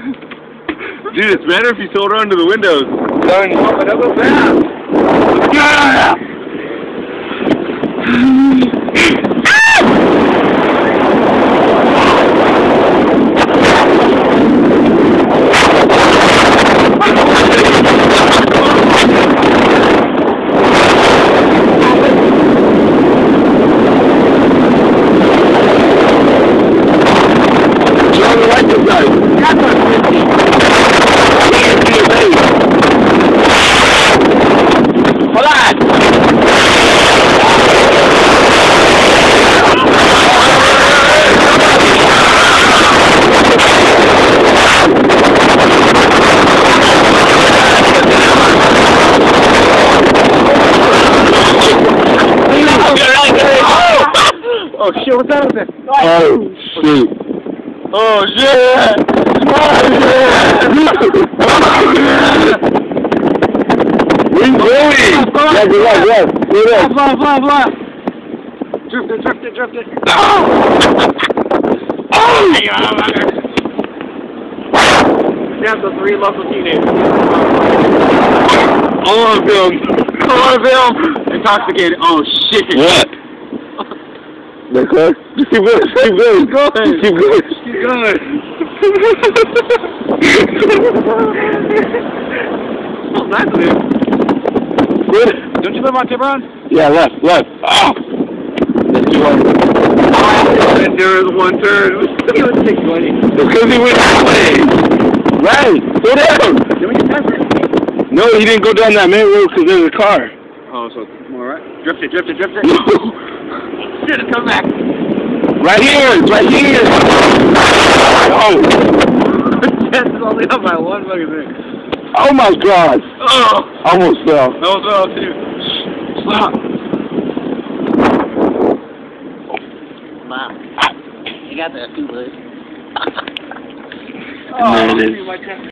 Dude, it's better if you sold her under the windows. Going up and up fast. Yeah! John, Oh shit, what's there? Oh, shoot. Oh, shit! Oh, shit! Wing going! Yeah, good luck, yeah. Good luck. Blah, blah, blah. Drift it, drift it, drift it. Oh! Oh! Yeah, the three local teenagers. Want to film. Want to film. Intoxicated. Oh shit. What? Close? Just keep going. Keep going. Keep going. Keep going. Keep going. Oh, that's it. Good. Don't you live on Tiburon? Yeah, left, left. Oh! Too hard. Oh, and there is one turn. He was six twenty. Because he went that way. Right. Go down. Then we can pass it. No, he didn't go down that main road because there's a car. Oh, so more right. Drift it, drift it, drift it. Should have come back. Right here. Right here. Oh. Chest is only up by one fucking thing. Oh my God. Oh, Almost fell. that was all too. Stop. Mom, you got that too, bud. Oh, There it is. see my chest.